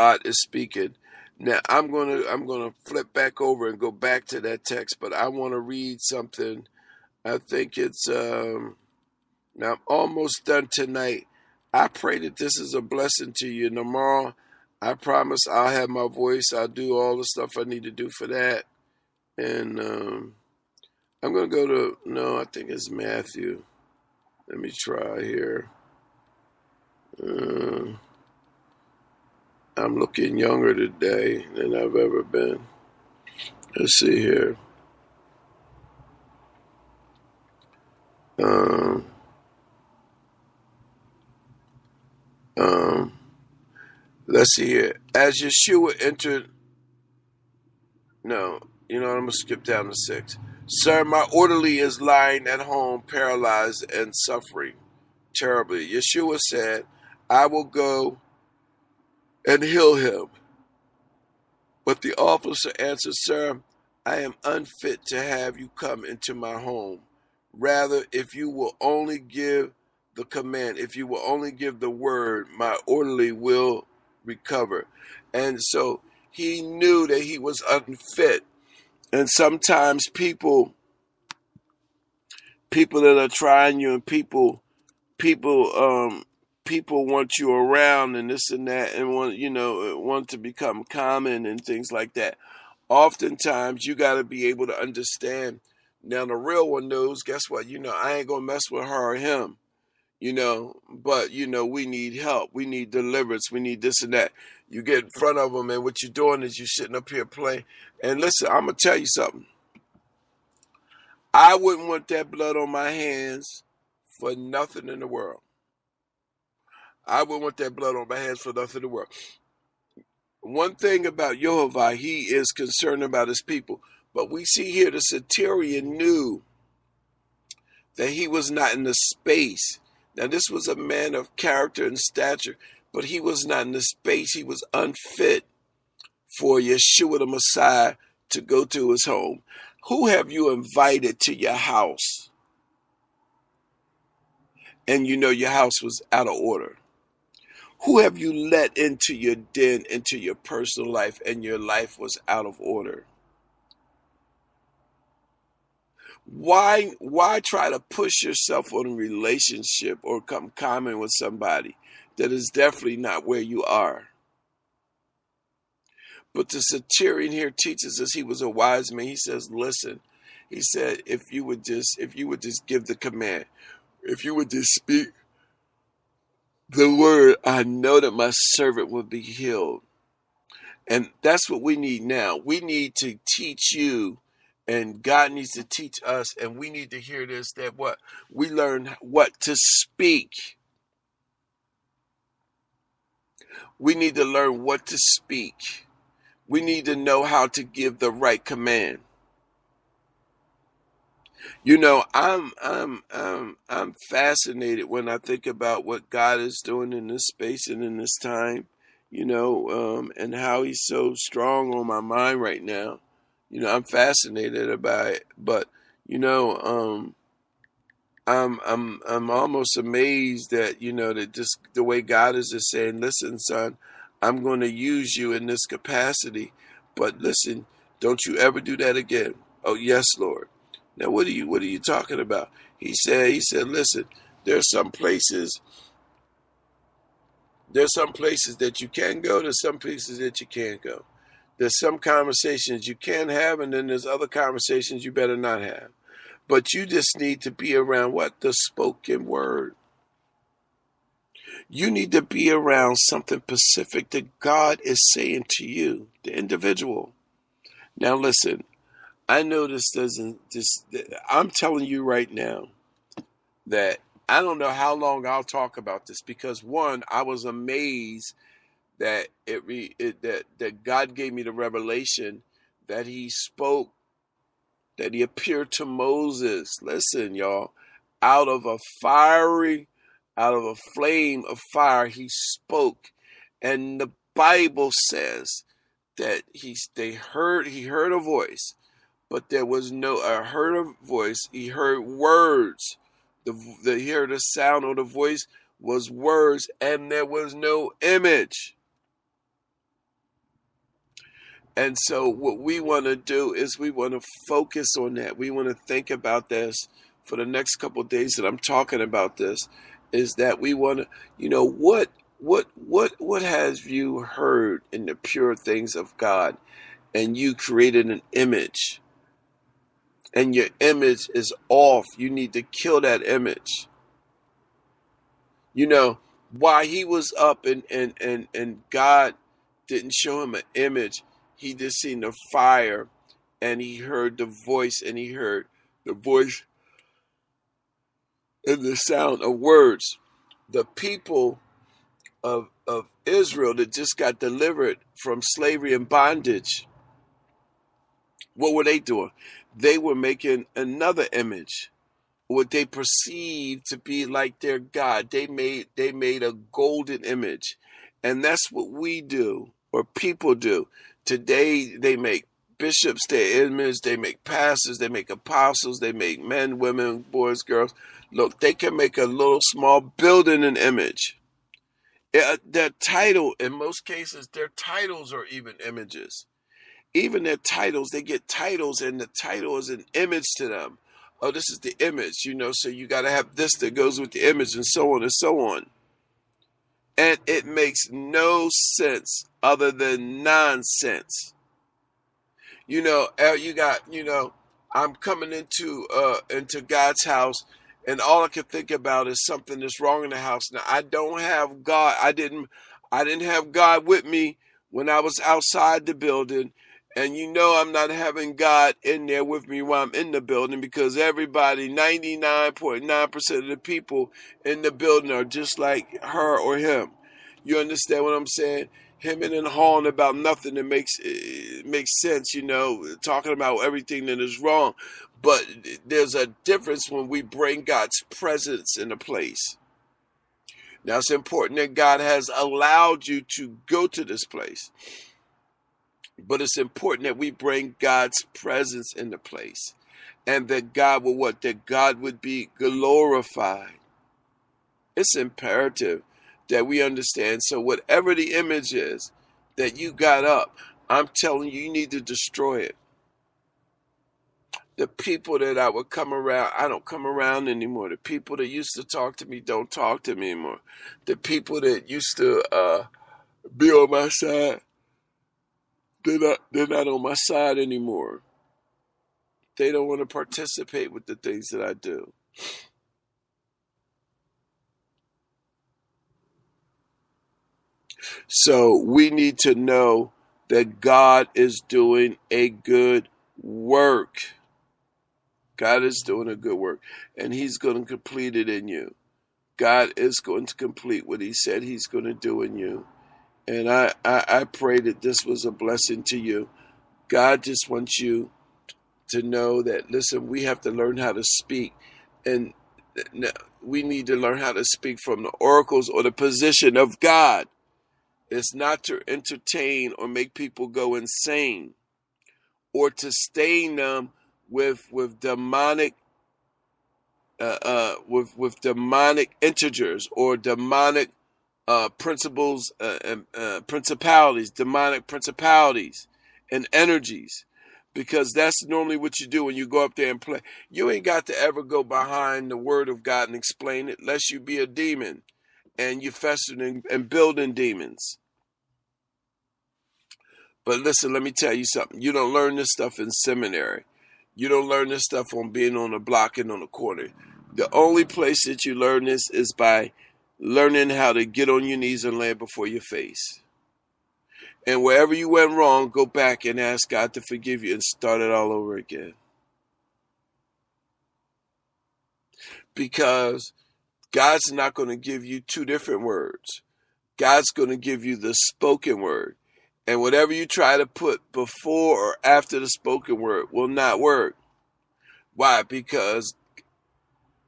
God is speaking. Now I'm gonna I'm gonna flip back over and go back to that text, but I want to read something. I think it's um now I'm almost done tonight. I pray that this is a blessing to you. Tomorrow, I promise I'll have my voice. I'll do all the stuff I need to do for that. And um, I'm to go to, no, I think it's Matthew. Let me try here. Uh, I'm looking younger today than I've ever been. Let's see here. Um, um, let's see here. As Yeshua entered, no, you know, I'm going to skip down to six. Sir, my orderly is lying at home, paralyzed and suffering terribly. Yeshua said, I will go and heal him. But the officer answered, Sir, I am unfit to have you come into my home. Rather, if you will only give the command, if you will only give the word, my orderly will recover. And so he knew that he was unfit. And sometimes people people that are trying you and people people um people want you around and this and that and want you know uh, want to become common and things like that. Oftentimes you got to be able to understand. Now the real one knows guess what? You know i ain't gonna mess with her or him you know? But you know we need help. We need deliverance. We need this and that. You get in front of them and what you're doing is you're sitting up here playing. And listen i'm gonna tell you something. I wouldn't want that blood on my hands for nothing in the world I wouldn't want that blood on my hands for nothing in the world. One thing about Jehovah, he is concerned about his people. But we see here the centurion knew that he was not in the space. Now, this was a man of character and stature, but he was not in the space. He was unfit for Yeshua the Messiah to go to his home. Who have you invited to your house? And you know your house was out of order. Who have you let into your den, into your personal life, and your life was out of order? Why why try to push yourself on a relationship or come common with somebody that is definitely not where you are? But the centurion here teaches us he was a wise man. He says, listen, he said, if you would just if you would just give the command, if you would just speak the word, I know that my servant will be healed. And that's what we need now. We need to teach you, and God needs to teach us, and we need to hear this that what? We learn what to speak. We need to learn what to speak. We need to know how to give the right command. You know, I'm I'm I'm I'm fascinated when I think about what God is doing in this space and in this time, you know, um, and how He's so strong on my mind right now. You know, I'm fascinated about it, but you know, um, I'm I'm I'm almost amazed that you know that just the way God is just saying, "Listen, son, I'm going to use you in this capacity, but listen, don't you ever do that again." Oh, yes, Lord. Now, what are you what are you talking about? He said, he said, listen, there's some places, there's some places that you can go, there's some places that you can't go. There's some conversations you can have, and then there's other conversations you better not have. But you just need to be around what? The spoken word. You need to be around something specific that God is saying to you, the individual. Now, listen, I know this doesn't just. I'm telling you right now that I don't know how long I'll talk about this because one, I was amazed that it, it that that God gave me the revelation that He spoke, that He appeared to Moses. Listen, y'all, out of a fiery, out of a flame of fire, He spoke, and the Bible says that he they heard he heard a voice but there was no I heard a voice he heard words the, the he heard the sound of the voice was words and there was no image And so, what we want to do is we want to focus on that. We want to think about this for the next couple days that I'm talking about this. Is that we want to, you know, what, what, what, what has you heard in the pure things of God, and you created an image, and your image is off. You need to kill that image. You know, why he was up and and and and God didn't show him an image he just seen the fire and he heard the voice and he heard the voice and the sound of words. The people of, of Israel that just got delivered from slavery and bondage, what were they doing? They were making another image, what they perceived to be like their God. They made they made a golden image. And that's what we do, or people do. Today they make bishops their image, they make pastors, they make apostles, they make men, women, boys, girls. Look, they can make a little small building an image. Their title, in most cases, their titles are even images. Even their titles, they get titles, and the title is an image to them. Oh, this is the image, you know, so you got to have this that goes with the image, and so on and so on. And it makes no sense other than nonsense. You know, you got, you know, I'm coming into uh into God's house and all I can think about is something that's wrong in the house. Now I don't have God. I didn't I didn't have God with me when I was outside the building. And you know I'm not having God in there with me while I'm in the building because everybody, 99.9% of the people in the building are just like her or him. You understand what I'm saying? Him and hawing about nothing that makes it makes sense, you know, talking about everything that is wrong. But there's a difference when we bring God's presence in a place. Now it's important that God has allowed you to go to this place. But it's important that we bring God's presence in the place. And that God will what? That God would be glorified. It's imperative that we understand. So, whatever the image is that you got up, I'm telling you, you need to destroy it. The people that I would come around, I don't come around anymore. The people that used to talk to me don't talk to me anymore. The people that used to uh, be on my side, they're not, they're not on my side anymore. They don't want to participate with the things that I do. So we need to know that God is doing a good work. God is doing a good work, and He's going to complete it in you. God is going to complete what He said He's going to do in you. And I, I, I pray that this was a blessing to you. God just wants you to know that, listen, we have to learn how to speak. And we need to learn how to speak from the oracles or the position of God. It's not to entertain or make people go insane or to stain them with with demonic uh, uh, with with demonic integers or demonic uh, principles uh, and uh, principalities, demonic principalities and energies, because that's normally what you do when you go up there and play. You ain't got to ever go behind the Word of God and explain it, lest you be a demon and you festering and building demons. But listen, let me tell you something. You don't learn this stuff in seminary. You don't learn this stuff on being on the block and on the corner. The only place that you learn this is by learning how to get on your knees and land before your face. And wherever you went wrong, go back and ask God to forgive you and start it all over again. Because God's not going to give you two different words. God's going to give you the spoken word. And whatever you try to put before or after the spoken word will not work. Why? Because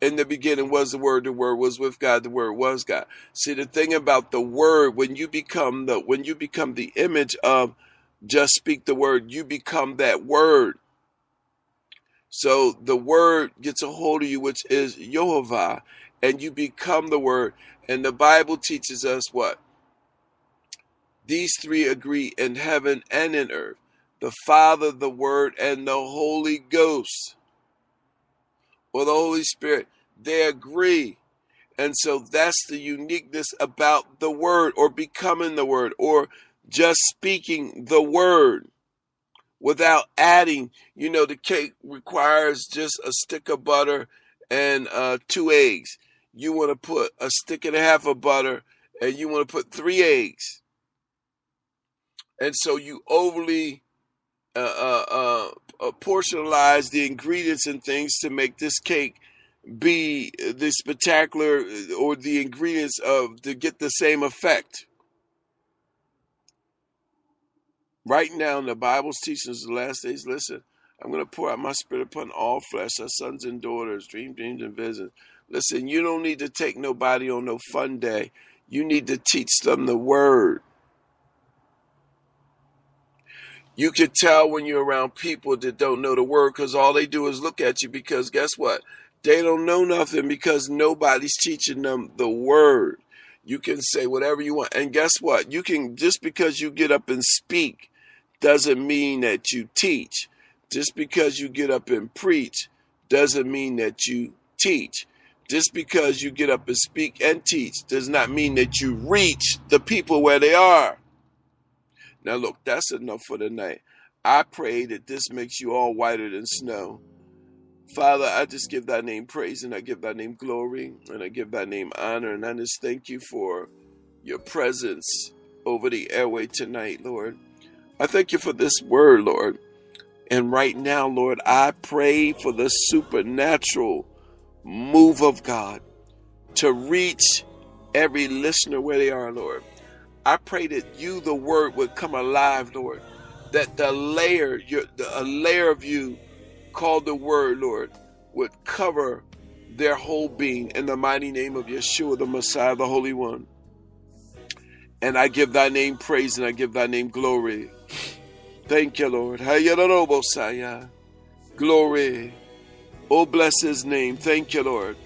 in the beginning was the word, the word was with God, the word was God. See the thing about the word, when you become the when you become the image of just speak the word, you become that word. So the word gets a hold of you, which is Jehovah, and you become the word. And the Bible teaches us what? These three agree in heaven and in earth. the Father, the Word, and the Holy Ghost or the Holy Spirit. They agree. And so that's the uniqueness about the Word or becoming the Word or just speaking the Word without adding. You know, the cake requires just a stick of butter and uh, two eggs. You want to put a stick and a half of butter and you want to put three eggs. And so you overly uh, uh, uh, portionalize the ingredients and things to make this cake be the spectacular uh, or the ingredients of to get the same effect. Right now, in the Bible's teaching us the last days. Listen, I'm going to pour out my spirit upon all flesh, our sons and daughters, dream, dreams, and visions. Listen, you don't need to take nobody on no fun day. You need to teach them the word. You can tell when you're around people that don't know the word because all they do is look at you because guess what? They don't know nothing because nobody's teaching them the word. You can say whatever you want. And guess what? You can, just because you get up and speak doesn't mean that you teach. Just because you get up and preach doesn't mean that you teach. Just because you get up and speak and teach does not mean that you reach the people where they are. Now, look, that's enough for tonight. I pray that this makes you all whiter than snow. Father, I just give thy name praise and I give thy name glory and I give thy name honor. And I just thank you for your presence over the airway tonight, Lord. I thank you for this word, Lord. And right now, Lord, I pray for the supernatural move of God to reach every listener where they are, Lord. I pray that you, the word, would come alive, Lord. That the layer, your, the, a layer of you called the word, Lord, would cover their whole being in the mighty name of Yeshua, the Messiah, the Holy One. And I give thy name praise and I give thy name glory. Thank you, Lord. Glory. Oh, bless his name. Thank you, Lord.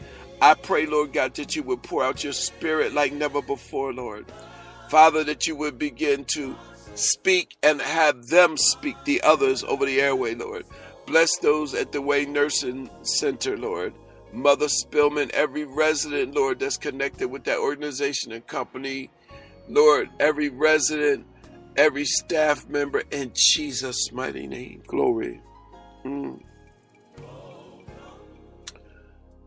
I pray, Lord God, that you would pour out your spirit like never before, Lord. Father, that you would begin to speak and have them speak the others over the airway, Lord. Bless those at the Way Nursing Center, Lord. Mother Spillman, every resident, Lord, that's connected with that organization and company. Lord, every resident, every staff member, in Jesus' mighty name. Glory. Mm.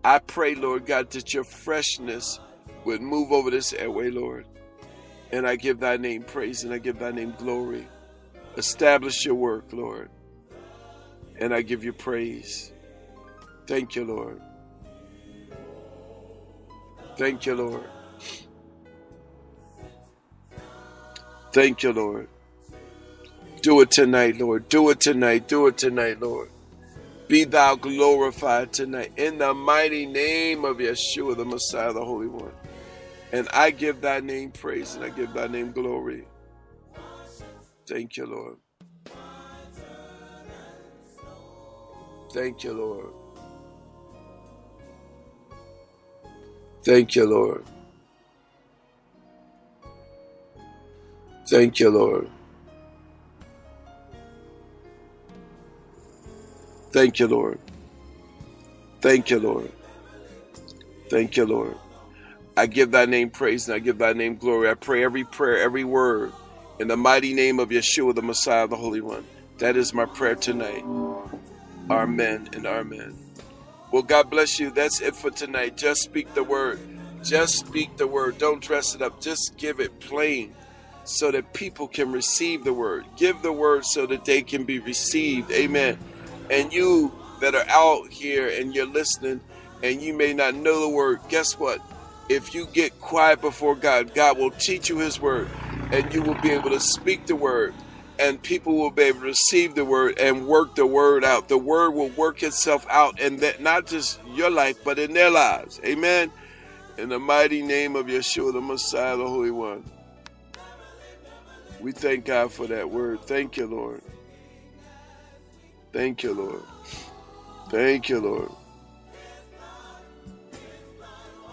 I pray, Lord God, that your freshness would move over this airway, Lord. And I give thy name praise and I give thy name glory. Establish your work, Lord. And I give you praise. Thank you, Lord. Thank you, Lord. Thank you, Lord. Do it tonight, Lord. Do it tonight. Do it tonight, Lord. Be thou glorified tonight in the mighty name of Yeshua, the Messiah, the Holy One. And I give thy name praise and I give thy name glory. Thank you, Lord. Thank you, Lord. Thank you, Lord. Thank you, Lord. Thank you, Lord. Thank you, Lord. Thank you, Lord. I give thy name praise and I give thy name glory. I pray every prayer, every word in the mighty name of Yeshua, the Messiah, the Holy One. That is my prayer tonight. Amen and amen. Well, God bless you. That's it for tonight. Just speak the word. Just speak the word. Don't dress it up. Just give it plain so that people can receive the word. Give the word so that they can be received. Amen. And you that are out here and you're listening and you may not know the word, guess what? If you get quiet before God, God will teach you His word, and you will be able to speak the word, and people will be able to receive the word and work the word out. The word will work itself out, and that not just your life, but in their lives. Amen. In the mighty name of Yeshua, the Messiah, the Holy One. We thank God for that word. Thank you, Lord. Thank you, Lord. Thank you, Lord.